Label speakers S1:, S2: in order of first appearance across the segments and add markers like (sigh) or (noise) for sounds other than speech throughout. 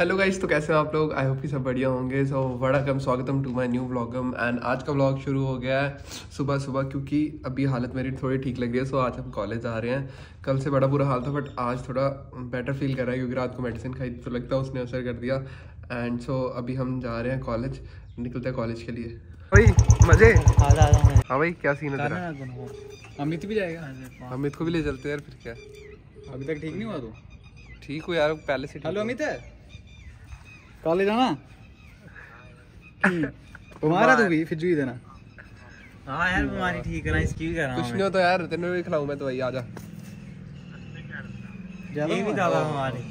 S1: Hello guys तो कैसे हो आप लोग? आई होप कि सब बढ़िया होंगे। सो वड़कम स्वागतम टू माय न्यू व्लॉगम एंड आज का व्लॉग शुरू हो गया है सुबह सुबह क्योंकि अभी हालत मेरी थोड़ी ठीक लग रही है सो आज हम कॉलेज आ रहे हैं। कल से बड़ा बुरा हाल था बट आज थोड़ा बेटर फील कर रहा है क्योंकि रात को मेडिसिन खाई तो लगता है उसने असर कर दिया। एंड सो अभी हम जा रहे हैं कॉलेज निकलते हैं कॉलेज के लिए। भाई मज़े? हाँ भाई क्या सीन है
S2: अमित भी जाएगा?
S1: अमित को भी ले चलते हैं यार फिर क्या?
S2: अभी तक ठीक नहीं हुआ तो?
S1: ठीक हो यार पहले से
S2: हेलो
S1: हो।
S2: अमित कॉलेज आना तुम्हारा तू भी फिर जुई देना।
S3: हाँ यार बीमारी ठीक करा इसकी भी करा
S1: कुछ नहीं हो तो यार तेने भी खिलाऊं मैं तो भाई आजा
S3: ये भी ज़्यादा हमारी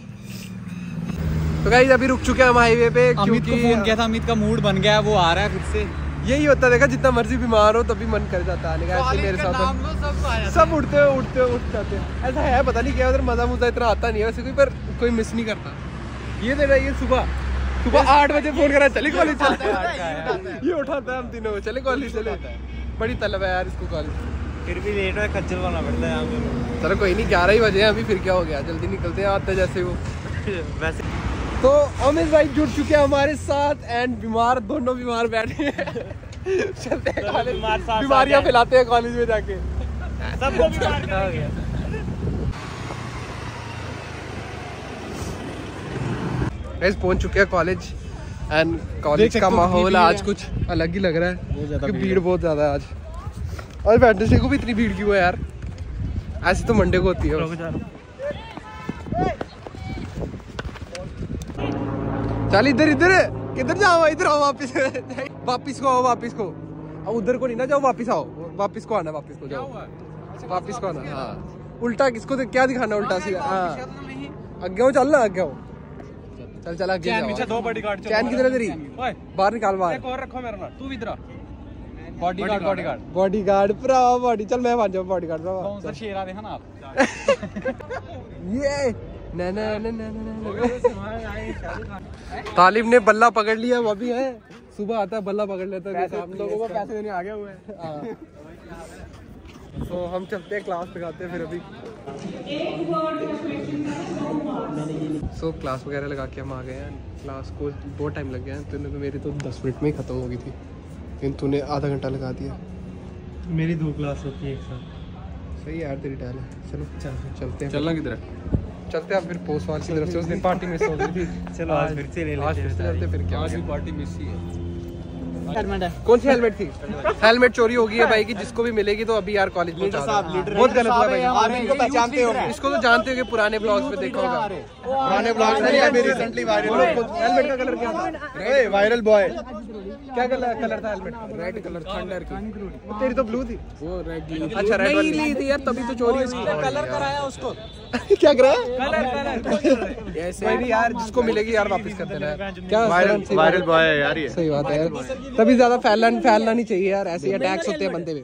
S1: तो गाइस अभी रुक चुके हैं हम हाईवे पे
S2: अमित को फ़ोन किया था अमित का मूड बन गया है वो आ रहा है फिर से।
S1: यही होता है देखा जितना मर्ज़ी बीमार हो तभी मन कर जाता है। ऐसे मेरे साथ हो। सब उठते हुए उठते हुए उठ जाते हैं। ऐसा है पता नहीं क्या उधर मज़ा मुजा इतना आता नहीं है वैसे कोई पर कोई मिस नहीं करता। ये देख रहा है ये सुबह सुबह आठ बजे फ़ोन करा चले कॉलेज चले। ये उठाता है हम तीनों चले कॉलेज चले। बड़ी तलब है यार इसको कॉलेज।
S3: फिर भी लेट है खच्चर वाला पड़ता है पे।
S1: चलो कोई नहीं ग्यारह ही बजे हैं अभी फिर क्या हो गया? जल्दी निकलते हैं आते जैसे वो। (laughs)
S3: वैसे।
S1: तो अमित भाई जुड़ चुके हैं हमारे साथ एंड बीमार दोनों बीमार बैठे हैं। चलते हैं बीमारियाँ फैलाते हैं कॉलेज में जाके।
S3: सबको बीमार कर गया।
S1: गाइस पहुँच चुके हैं कॉलेज एंड कॉलेज का माहौल आज कुछ अलग ही लग रहा है क्योंकि
S2: भीड़
S1: बहुत ज़्यादा है आज। और बैठने से को भी इतनी भीड़ क्यों है यार? ऐसे तो मंडे को होती है। चल इधर इधर। किधर जाओ? इधर आओ वापस। वापस को आओ वापस को। अब उधर को नहीं ना जाओ वापस आओ। वापस को आना वापस को जाओ। वापस को आना हाँ। उल्टा किसको क्या दिखाना उल्टा सीधा? हाँ। आगे हो चल ना आगे हो चल चल आगे
S2: चैन
S1: जाओ।
S2: पीछे दो बॉडीगार्ड
S1: चैन किधर है तेरी?
S2: ओए।
S1: बाहर निकाल बाहर।
S2: एक और रखो मेरे नाल। तू भी इधर बॉडीगार्ड बॉडीगार्ड
S1: बॉडी गार्ड भरा बॉडी चल मैं बन जाऊँ बॉडी गार्ड
S2: कौन सा शेर आ देखा ना आप?
S1: ये! ना ना ना ना ना ना तालिब ने बल्ला पकड़ लिया वो भी है। सुबह आता है बल्ला पकड़ लेता है हम लोगों को पैसे देने आ गए हुए हैं। तो हम चलते हैं क्लास हैं फिर अभी। सो so, क्लास वगैरह लगा के हम आ गए हैं। क्लास को बहुत टाइम लग गया है। तूने तो मेरी तो दस मिनट में ही ख़त्म हो गई थी। लेकिन तूने आधा घंटा लगा दिया।
S3: मेरी दो क्लास होती है एक साथ।
S1: सही यार तेरी डाल है। चलो
S3: चलते
S1: चलते हैं।
S2: चलना किधर
S1: चलते हैं फिर पोस्ट वाल की तरफ़ से। उस दिन पार्टी मिस हो गई थी। (laughs)
S3: चलो आज फिर से ले
S1: आज
S3: लेते
S1: फिर से
S3: हैं
S1: चलते फिर क्या
S2: आज भी पार्टी मिस ही है।
S1: कौन सी हेलमेट थी? हेलमेट चोरी होगी है भाई की जिसको भी मिलेगी तो अभी यार कॉलेज में बहुत गलत हुआ भाई।
S2: पहचानते हो?
S1: इसको तो जानते हो कि पुराने ब्लॉग्स में देखा होगा। पुराने ब्लॉग्स में अभी रिसेंटली वायरल हेलमेट का कलर क्या था?
S2: वायरल बॉय
S1: क्या कलर कलर था हेलमेट? रेड कलर थंडर की। तेरी तो ब्लू थी।
S2: वो रेड
S1: अच्छा रेड वाली ली थी यार तभी तो चोरी हुई।
S3: कलर कराया उसको। (laughs)
S1: क्या करा
S3: कलर कलर
S1: नहीं यार जिसको मिलेगी यार वापस कर देना। है क्या
S4: वायरल बॉय है यार ये।
S1: सही बात है यार। तभी ज़्यादा फैलना फैलना नहीं चाहिए यार ऐसे अटैक्स होते हैं बंदे में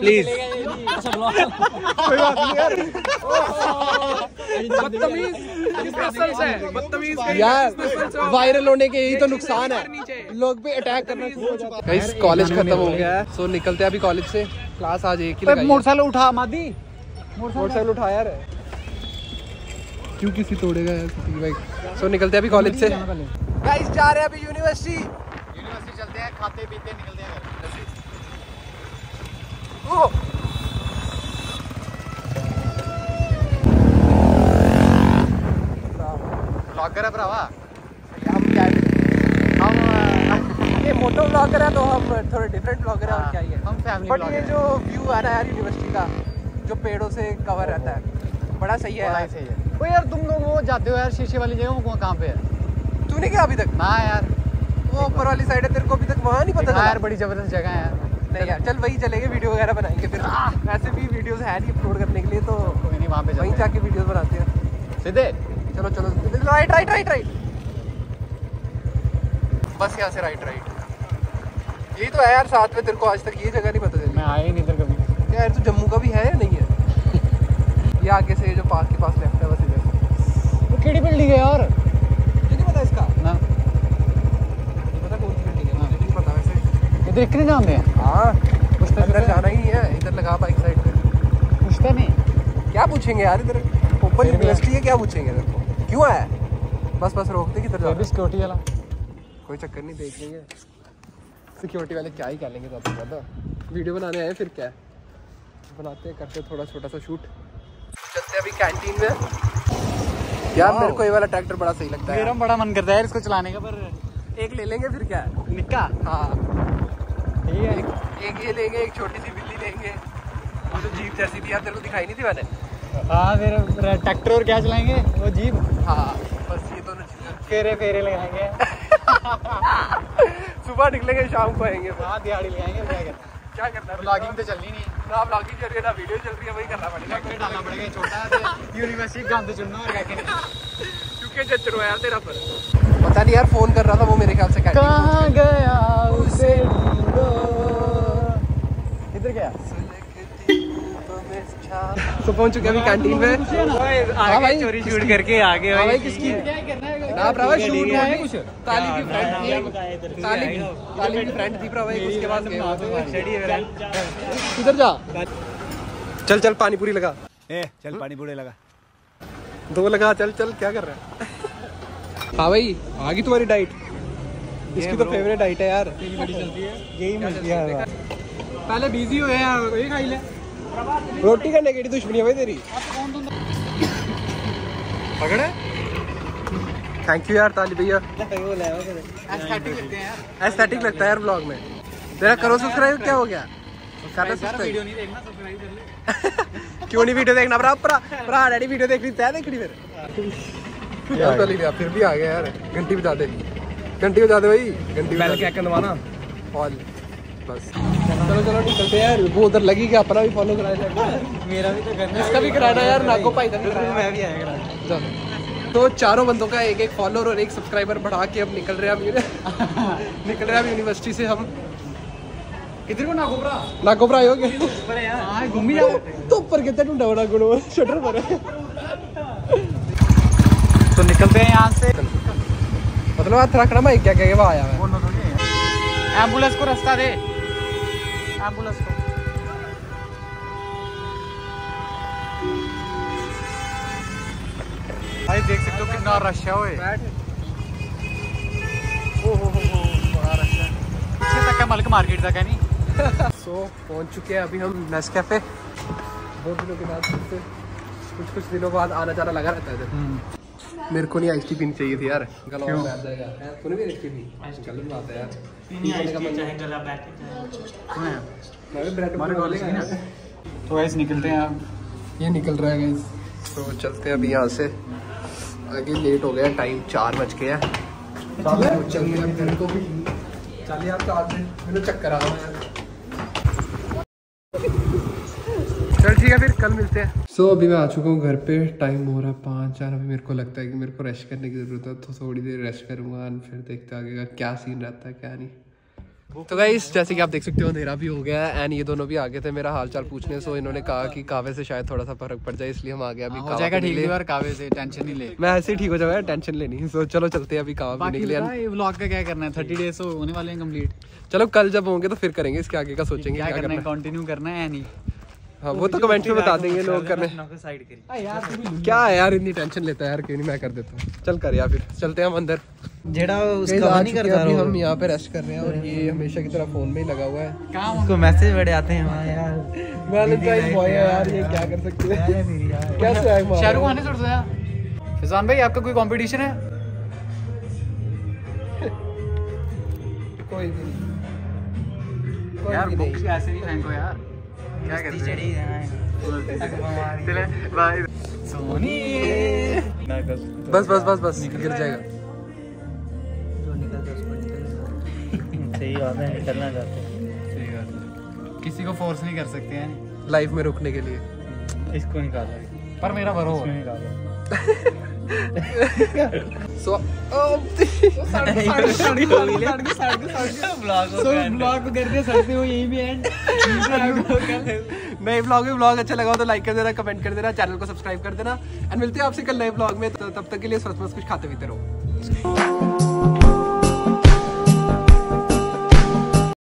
S3: प्लीज़
S1: कोई बात नहीं यार। यार वायरल होने के यही तो नुकसान है। लोग पे अटैक करना गाइस कॉलेज खत्म हो गया। है। सो निकलते हैं अभी कॉलेज से। क्लास आज एक ही
S2: मोटरसाइकिल उठा मादी।
S1: मोटरसाइकिल उठा यार। क्यों किसी तोड़ेगा यार? बाइक सो निकलते हैं अभी कॉलेज से। गाइस जा रहे हैं अभी यूनिवर्सिटी
S2: यूनिवर्सिटी चलते हैं खाते पीते निकलते हैं ब्लॉगर है भरावा।
S1: हम क्या हम ये मोटो ब्लॉगर है तो हम थोड़े डिफरेंट ब्लॉगर है और क्या ही है।
S2: हम फैमिली
S1: बट ये जो व्यू आ रहा है यूनिवर्सिटी का जो पेड़ों से कवर रहता है बड़ा सही है यार।
S2: सही है। ओ यार तुम लोग वो जाते हो यार शीशे वाली जगह वो कहाँ पे है?
S1: तूने क्या अभी तक?
S2: ना यार।
S1: वो ऊपर वाली साइड है तेरे को अभी तक वहाँ नहीं पता
S2: हाँ यार बड़ी ज़बरदस्त जगह है यार।
S1: नहीं यार चल वही चलेंगे वीडियो वगैरह बनाएँगे फिर। वैसे भी वीडियोस है नहीं अपलोड करने के लिए तो
S2: कोई नहीं वहाँ पे
S1: वहीं जाके वीडियोस बनाते हैं।
S2: हैं। सीधे?
S1: चलो चलो राइट राइट राइट राइट बस यहाँ से राइट राइट यही तो है यार साथ में तेरे को आज तक ये जगह नहीं पता चली।
S2: मैं आया ही नहीं इधर कभी।
S1: यार तू जम्मू का भी है या नहीं है? (laughs) ये आगे से जो पार्क के पास लेफ़्ट है बस इधर।
S2: वो केड़ी बिल्डिंग है यार।
S1: पता इसका
S2: ना
S1: है
S2: इधर इतने जानते हैं?
S1: हाँ अंदर जाना ही है इधर लगा बाइक साइड पे।
S2: पूछते नहीं।
S1: क्या पूछेंगे यार इधर? ओपन यूनिवर्सिटी है क्या पूछेंगे तेरे को? क्यों आया? बस बस रोकते किधर जा
S2: सिक्योरिटी वाला।
S1: कोई चक्कर नहीं देख लेंगे। सिक्योरिटी वाले क्या ही कह लेंगे ज़्यादा ज़्यादा वीडियो बनाने आए फिर क्या? है बनाते हैं करते थोड़ा छोटा सा शूट चलते अभी कैंटीन में। यार मेरे को ये वाला ट्रैक्टर बड़ा सही लगता है।
S2: मेरा बड़ा मन करता है इसको चलाने का पर
S1: एक ले लेंगे फिर क्या? है।
S2: निक्का
S1: हाँ। एक, एक ये लेंगे एक छोटी सी बिल्ली लेंगे। वो तो जीप जैसी थी यार तेरे को दिखाई नहीं थी मैंने।
S2: हाँ फिर ट्रैक्टर और क्या चलाएँगे? वो जीप।
S1: हाँ बस ये दोनों चीज़ें
S2: फेरे फेरे लगाएँगे। (laughs)
S1: सुबह निकलेंगे शाम को आएँगे।
S2: हाँ दिहाड़ी लगाएँगे क्या करना
S1: है
S2: ब्लॉगिंग तो चलनी नहीं।
S1: ना ब्लॉगिंग चल रही है ना वीडियो चल रही है वही करना पड़ेगा।
S2: डालना पड़ेगा छोटा है तो यूनिवर्सिटी गंद चुनना और क्या कहना
S1: क्योंकि जच्चर यार तेरा पर पता नहीं यार फ़ोन कर रहा था वो मेरे ख्याल से
S2: कहाँ गया उसे ढूंढो? इधर क्या
S1: तो पहुँच चुके हैं अभी कैंटीन में। हाँ भाई।
S3: चोरी शूट करके आगे
S1: हाँ भाई किसकी? ना भरावा शूट
S2: है, कुछ
S1: ताली की फ्रेंड थी ताली की ताली की फ्रेंड थी भरावा एक उसके हुए थे। जा। चल चल पानी पूरी लगा।
S3: ए चल पानी पूरे लगा।
S1: दो लगा चल चल क्या कर रहा है? हाँ भाई आ गई तुम्हारी डाइट। इसकी तो फेवरेट डाइट है यार।
S3: यही मिल गया
S2: पहले बिज़ी हुए हैं वही खाई ले।
S1: रोटी करने की दुश्मनी है भाई तेरी। पकड़े? थैंक यू यार ताली भैया।
S2: एस्थेटिक लगते हैं यार।
S1: एस्थेटिक लगता है यार ब्लॉग में। तेरा करो सब्सक्राइब क्या हो गया?
S2: वीडियो नहीं देखना सब्सक्राइब कर ले। (laughs)
S1: क्यों नहीं वीडियो देखना? भरा भरा भरा डैडी वीडियो देख ली तय देख ली फिर यार तो लिया फिर भी आ गया यार। घंटी बजा दे। घंटी बजा दे भाई। घंटी बजा क्या करवाना? ऑल बस। चलो चलो निकलते हैं यार। वो उधर लगी कि अपना भी फॉलो कराया
S2: मेरा भी तो करना
S1: इसका भी कराना यार नागो भाई का कराना
S2: मैं भी आएगा
S1: चलो। तो चारों बंदों का एक एक फॉलोअर और एक सब्सक्राइबर बढ़ा के अब निकल रहे हैं हम (laughs) निकल रहे हैं यूनिवर्सिटी से हम।
S2: किधर को ना घुबरा
S1: नागो भरा हो गए
S2: यार? (laughs) हाँ घूम ही जाओ
S1: तो ऊपर कितना ढूंढा बड़ा गुणो शटर पर (laughs)
S2: तो निकलते हैं यहाँ से।
S1: मतलब हाथ रखना मैं क्या क्या वो आया है
S2: एंबुलेंस को रास्ता दे। एंबुलेंस को। भाई देख सकते हो कितना रश है ओए। पीछे तक है मलक मार्केट तक है नहीं।
S1: सो पहुँच चुके हैं अभी हम नेस कैफ़े बहुत दिनों के बाद फिर से कुछ कुछ दिनों बाद आना जाना लगा रहता है इधर। मेरे को नहीं आइस टी पीनी चाहिए थी यार। गला
S2: क्यों?
S1: बैठ जाएगा। तूने भी आइस टी पी? गलत बात है यार। पीने का मन मैं भी ब्रेड
S2: हमारे
S1: पर
S2: कॉलेज ना तो ऐसे निकलते हैं अब।
S1: ये निकल रहा है गाइस तो चलते हैं अभी यहाँ से। आगे लेट हो गया टाइम चार बज गया। तो को चक्कर आ यार चल ठीक है फिर कल मिलते हैं। सो so, अभी मैं आ चुका हूँ घर पे। टाइम हो रहा है पाँच चार अभी मेरे को लगता है कि मेरे को रेस्ट करने की ज़रूरत है। तो थोड़ी देर रेस्ट करूँगा फिर देखते आगे का क्या सीन रहता है क्या नहीं। तो गाइस जैसे कि आप देख सकते हो अंधेरा भी हो गया है एंड ये दोनों भी आ गए थे मेरा हाल चाल पूछने सो इन्होंने कहा कि कावे से शायद थोड़ा सा फ़र्क पड़ जाए इसलिए हम आ गए अभी
S2: हो जाएगा ठीक
S1: के
S2: कावे से टेंशन नहीं ले।
S1: मैं ऐसे ही ठीक हो जाऊँगा टेंशन लेनी सो चलो चलते हैं अभी कावा पीने के लिए।
S2: व्लॉग का क्या करना है? थर्टी डेज़ तो होने वाले हैं कंप्लीट
S1: चलो कल जब होंगे तो फिर करेंगे इसके आगे का सोचेंगे
S2: क्या करना है? कंटिन्यू करना है नहीं?
S1: हाँ वो तो कमेंट में बता देंगे लोग करने।
S3: साइड करी।
S1: क्या है यार इतनी टेंशन लेता है यार क्यों नहीं मैं कर देता? हूँ चल कर यार फिर चलते हैं हम अंदर।
S3: जेड़ा उसका नहीं करता
S1: अभी हम यहाँ पे रेस्ट कर रहे हैं और ये हमेशा की तरह फ़ोन में ही लगा हुआ है।
S2: काम
S3: उसको मैसेज बड़े आते हैं वहाँ यार।
S1: वैलेंटाइन बॉय है यार ये क्या कर सकते हैं? कैसे आए मार
S2: शाहरुख खान ने छोड़ दिया फिजान भाई आपका कोई कंपटीशन है?
S1: कोई भी कोई
S2: यार बुक्स ऐसे नहीं फेंको यार। क्या कर रहे
S3: चढ़ी
S2: चले भाई सोनी।
S1: बस बस बस बस गिर जाएगा।
S3: सही बात है निकलना चाहते हैं सही बात है
S2: किसी को फोर्स नहीं कर सकते हैं
S1: लाइफ में रुकने के लिए
S3: इसको निकालो
S2: पर मेरा भरो
S1: सो
S2: ब्लॉग कर दिया सकते हो यही भी एंड
S1: नए ब्लॉग में ब्लॉग अच्छा लगा हो तो लाइक कर देना कमेंट कर देना चैनल को सब्सक्राइब कर देना एंड मिलते हैं आपसे कल नए ब्लॉग में तो तब तक के लिए स्वस्थ मस्त कुछ खाते पीते रहो